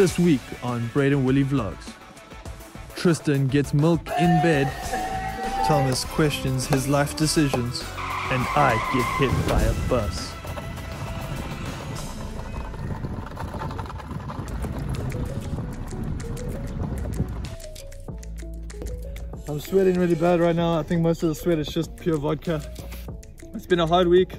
This week on Braydon Wooley Vlogs. Tristan gets milk in bed. Thomas questions his life decisions. And I get hit by a bus. I'm sweating really bad right now. I think most of the sweat is just pure vodka. It's been a hard week.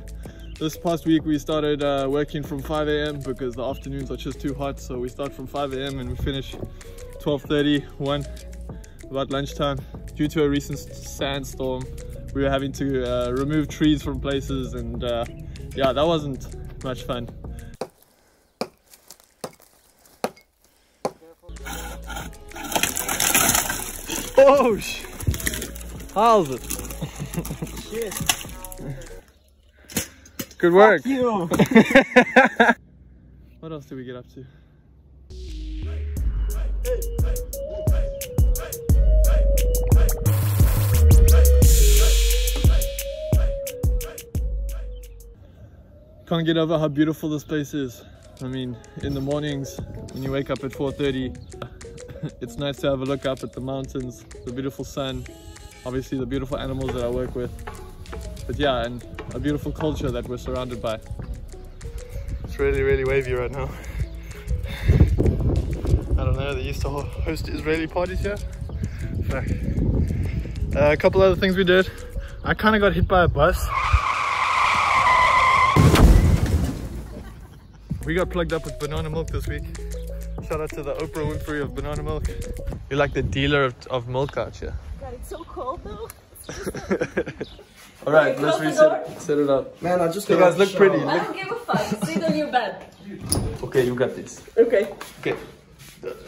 This past week we started uh, working from 5 a.m. because the afternoons are just too hot. So we start from 5 a.m. and we finish 12.30, 1, about lunchtime. Due to a recent sandstorm, we were having to uh, remove trees from places and uh, yeah, that wasn't much fun. Oh, how's it? Good work. you. what else did we get up to? Can't get over how beautiful this place is. I mean, in the mornings when you wake up at 4.30, it's nice to have a look up at the mountains, the beautiful sun, obviously the beautiful animals that I work with. But yeah, and a beautiful culture that we're surrounded by. It's really, really wavy right now. I don't know, they used to host Israeli parties here. Fuck. Uh, a couple other things we did. I kind of got hit by a bus. We got plugged up with banana milk this week. Shout out to the Oprah Winfrey of banana milk. You're like the dealer of, of milk out here. God, it's so cold though. All right, Okay, let's close the reset set it up. Man, I just You guys look the pretty. shower. I Look. don't give a fuck. Sit on your bed. Okay, you got this. Okay. Okay.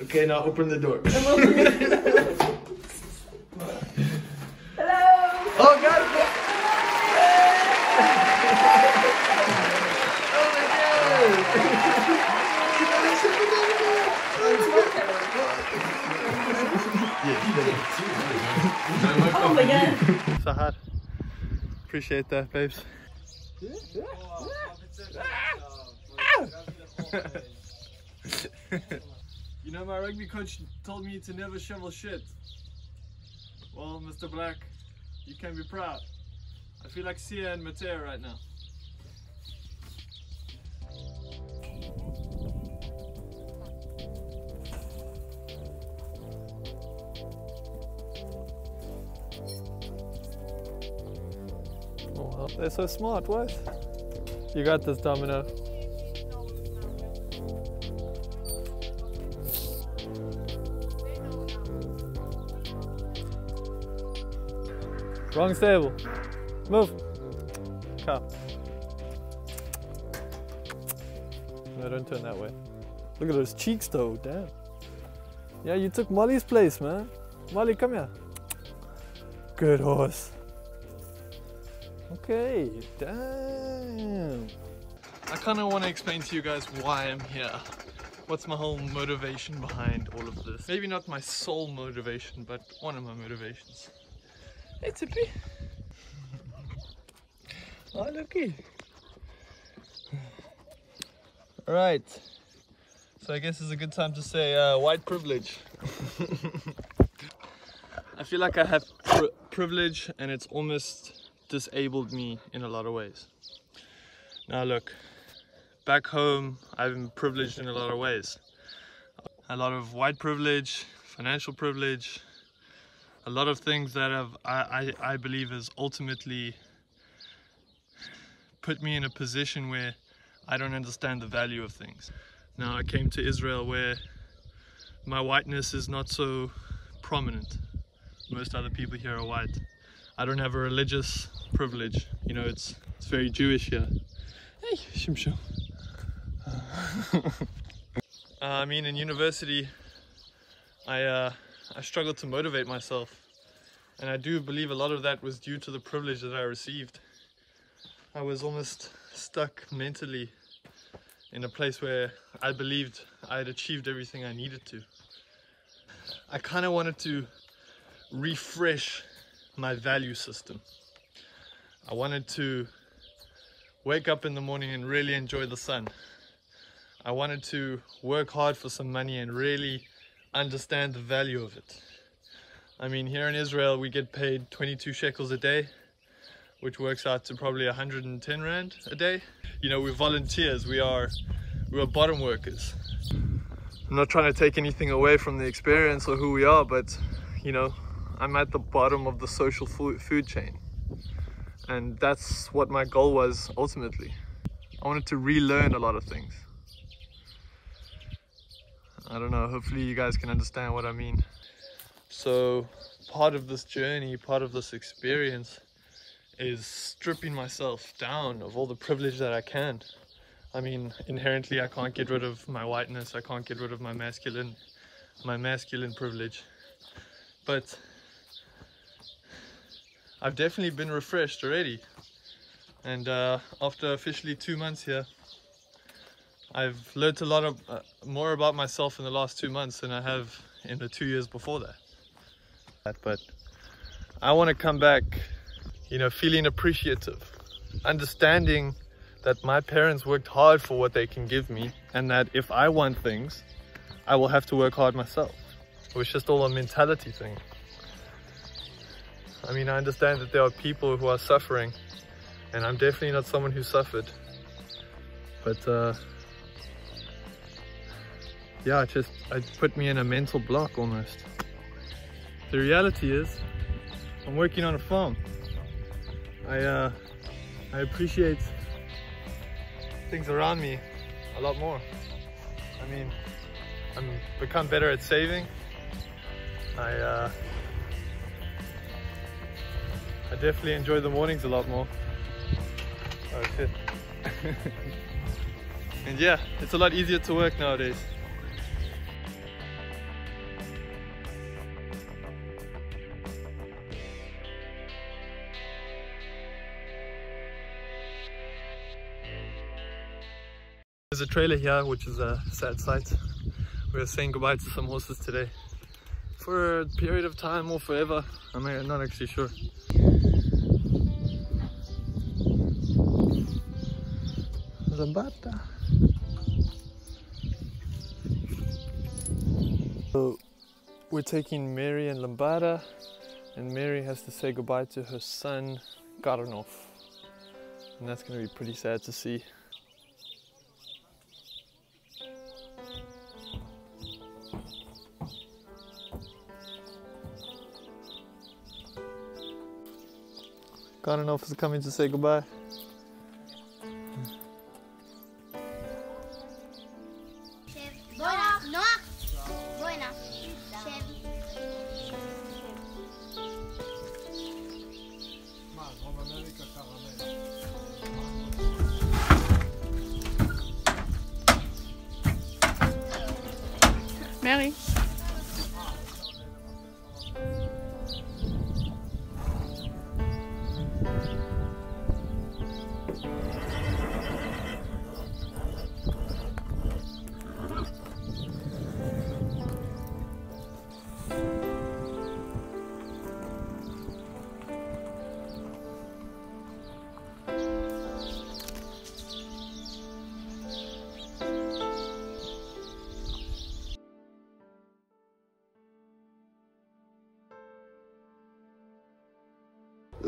Okay, now open the door. Hello. Oh, oh God! Oh my god. Sahar. Appreciate that, babes. you know, my rugby coach told me to never shovel shit. Well, Mr. Black, you can be proud. I feel like Sia and Mateo right now. Oh, they're so smart, what? You got this, Domino. Wrong stable. Move. Come. No, don't turn that way. Look at those cheeks though, damn. Yeah, you took Molly's place, man. Molly, come here. Good horse. Okay, damn. I kind of want to explain to you guys why I'm here. What's my whole motivation behind all of this? Maybe not my sole motivation, but one of my motivations. Hey, Tippy. oh, looky. All right. So I guess it's a good time to say uh, white privilege. I feel like I have pri privilege and it's almost disabled me in a lot of ways. Now look, back home I've been privileged in a lot of ways. A lot of white privilege, financial privilege, a lot of things that have I, I, I believe has ultimately put me in a position where I don't understand the value of things. Now I came to Israel where my whiteness is not so prominent. Most other people here are white. I don't have a religious privilege. You know, it's it's very Jewish here. Hey, Shimsho. uh, I mean, in university, I uh, I struggled to motivate myself, and I do believe a lot of that was due to the privilege that I received. I was almost stuck mentally in a place where I believed I had achieved everything I needed to. I kind of wanted to refresh my value system. I wanted to wake up in the morning and really enjoy the sun. I wanted to work hard for some money and really understand the value of it. I mean, here in Israel, we get paid 22 shekels a day, which works out to probably 110 rand a day. You know, we're volunteers, we are, we are bottom workers. I'm not trying to take anything away from the experience or who we are, but you know, I'm at the bottom of the social food, chain. And that's what my goal was ultimately. I wanted to relearn a lot of things. I don't know, hopefully you guys can understand what I mean. So part of this journey, part of this experience is stripping myself down of all the privilege that I can. I mean, inherently I can't get rid of my whiteness, I can't get rid of my masculine, my masculine privilege. But I've definitely been refreshed already. And uh, after officially two months here, I've learned a lot of uh, more about myself in the last two months than I have in the two years before that. But I want to come back, you know, feeling appreciative, understanding that my parents worked hard for what they can give me, and that if I want things, I will have to work hard myself. It was just all a mentality thing. I mean, I understand that there are people who are suffering, and I'm definitely not someone who suffered. But uh, yeah, it just it put me in a mental block almost. The reality is, I'm working on a farm. I uh, I appreciate things around me a lot more. I mean, I'm become better at saving. I uh, I definitely enjoy the mornings a lot more. Oh shit. and yeah, it's a lot easier to work nowadays. There's a trailer here, which is a sad sight. We're saying goodbye to some horses today. For a period of time or forever, I'm not actually sure. So we're taking Mary and Lambada, and Mary has to say goodbye to her son Karanov. And that's going to be pretty sad to see. Karanov is coming to say goodbye.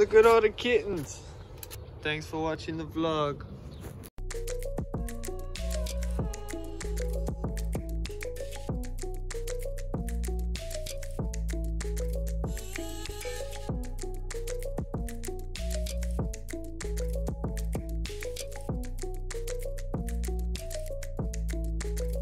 Look at all the kittens. Thanks for watching the vlog.